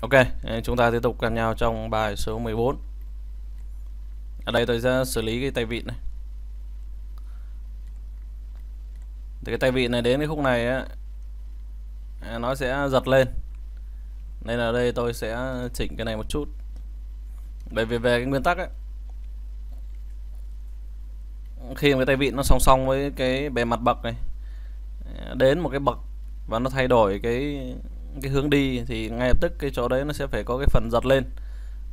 Ok, chúng ta tiếp tục cản nhau trong bài số 14 Ở đây tôi sẽ xử lý cái tay vịn này. Thì cái tay vịn này đến cái khúc này á à, Nó sẽ giật lên. Nên là đây tôi sẽ chỉnh cái này một chút. Bởi vì về cái nguyên tắc ấy Khi mà cái tay vịn nó song song với cái bề mặt bậc này à, Đến một cái bậc Và nó thay đổi cái cái hướng đi thì ngay lập tức cái chỗ đấy nó sẽ phải có cái phần giật lên.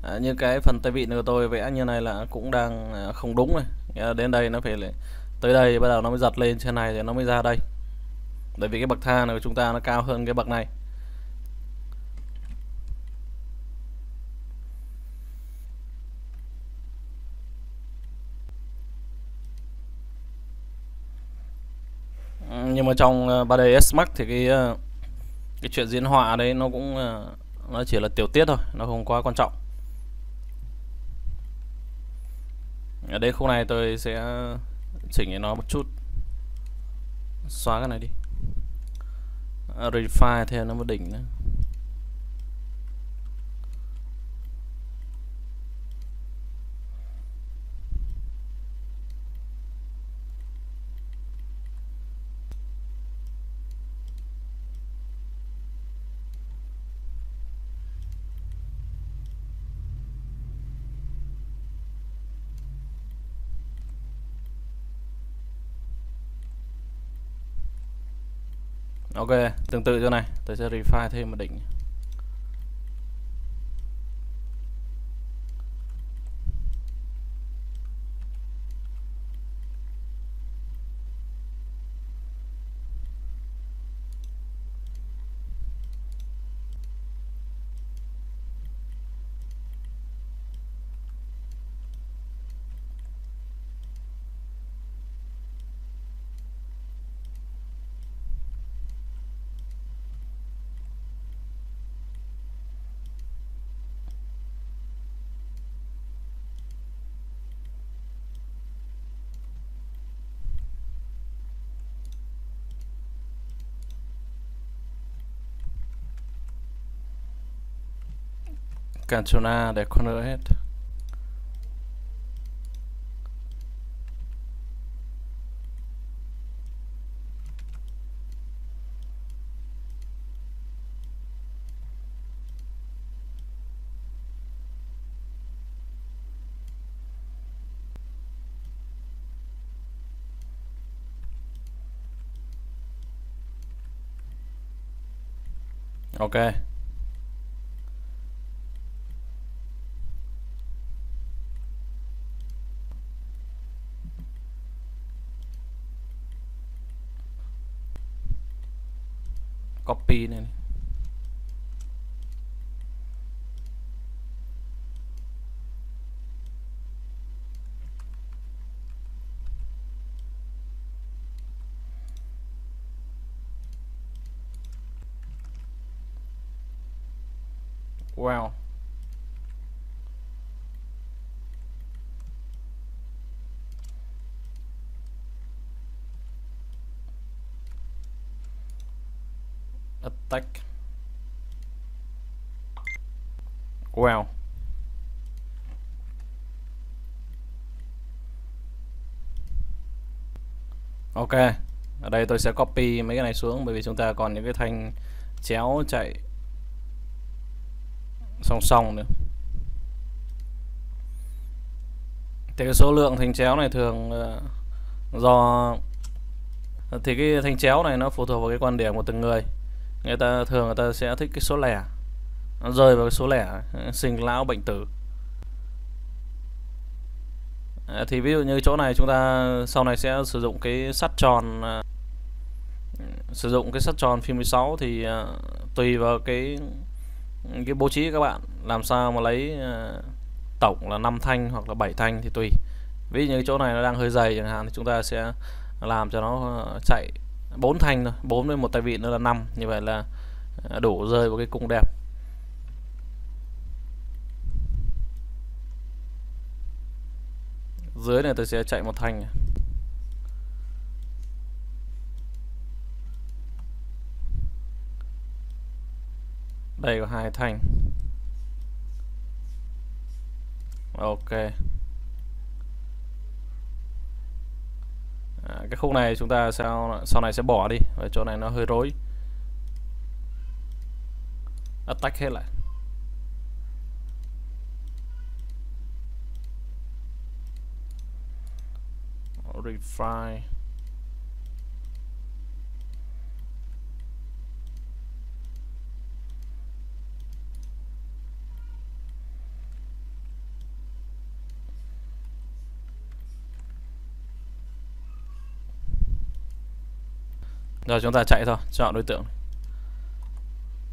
À, như cái phần tay vịn của tôi vẽ như này là cũng đang à, không đúng này. À, đến đây nó phải lại tới đây bắt đầu nó mới giật lên trên này thì nó mới ra đây. Bởi vì cái bậc thang này của chúng ta nó cao hơn cái bậc này. Ừ, nhưng mà trong à, 3D S Max thì cái cái chuyện diễn họa đấy nó cũng ờ, nó chỉ là tiểu tiết thôi, nó không quá quan trọng. Ở đây khúc này tôi sẽ chỉnh nó một chút. Xóa cái này đi. Ờ, Refine theo nó một đỉnh nữa. Ok tương tự chỗ này. Tôi sẽ refine thêm một đỉnh Ctrl A để con hết Okay. Copy. Wow. Attack wow. Ok, ở đây tôi sẽ copy mấy cái này xuống, bởi vì chúng ta còn những cái thanh chéo chạy song song nữa. Thì cái số lượng thanh chéo này thường ờ, do, thì cái thanh chéo này nó phụ thuộc vào cái quan điểm của từng người người ta thường người ta sẽ thích cái số lẻ. Nó rơi vào cái số lẻ sinh lão bệnh tử. À, thì ví dụ như chỗ này chúng ta sau này sẽ sử dụng cái sắt tròn à, sử dụng cái sắt tròn phim 16 thì à, tùy vào cái cái bố trí các bạn. Làm sao mà lấy à, tổng là 5 thanh hoặc là 7 thanh thì tùy. Ví dụ như chỗ này nó đang hơi dày chẳng hạn thì chúng ta sẽ làm cho nó à, chạy bốn thanh thôi, bốn với một tay vị nữa là năm. Như vậy là à, đủ rơi vào cái cung đẹp. Dưới này tôi sẽ chạy một thanh đây có hai thanh. Ok. À, cái khúc này chúng ta sau sau này sẽ bỏ đi ở chỗ này nó hơi rối. Attack hết lại. Refine. Rồi chúng ta chạy thôi, chọn đối tượng.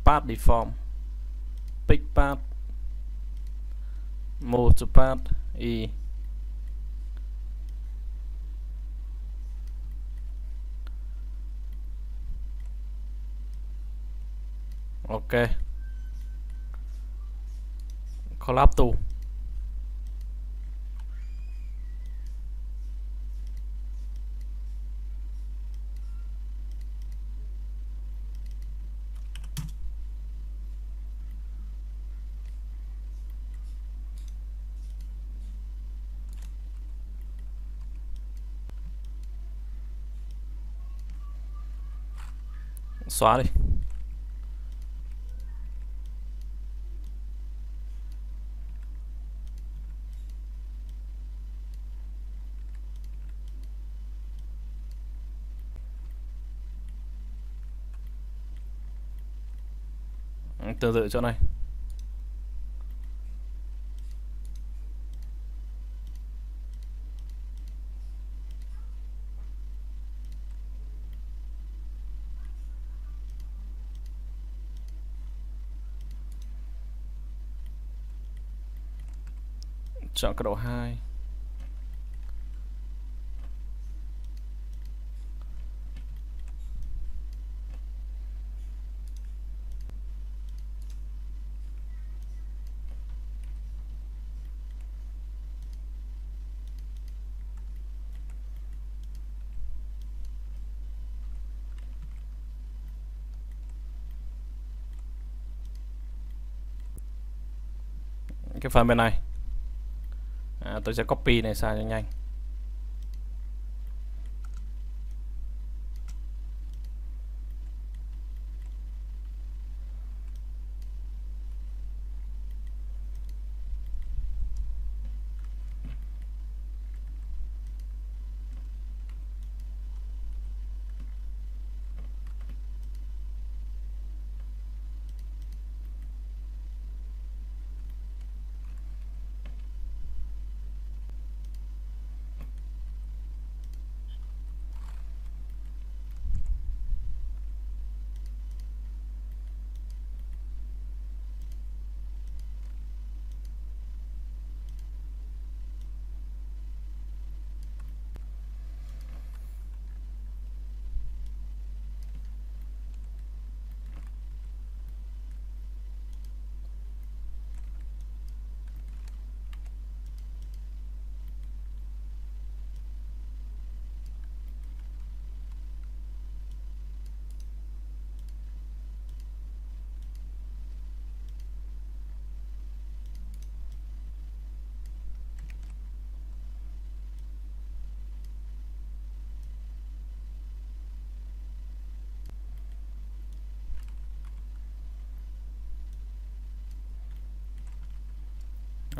Path deform. Pick path. Move to path. E. Ok. Collapse tool. Xóa đi. Tương tự chỗ này. Chọn cấp độ 2 cái phần bên này à, tôi sẽ copy này sang cho nhanh.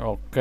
Ok